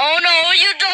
Oh no, you don't!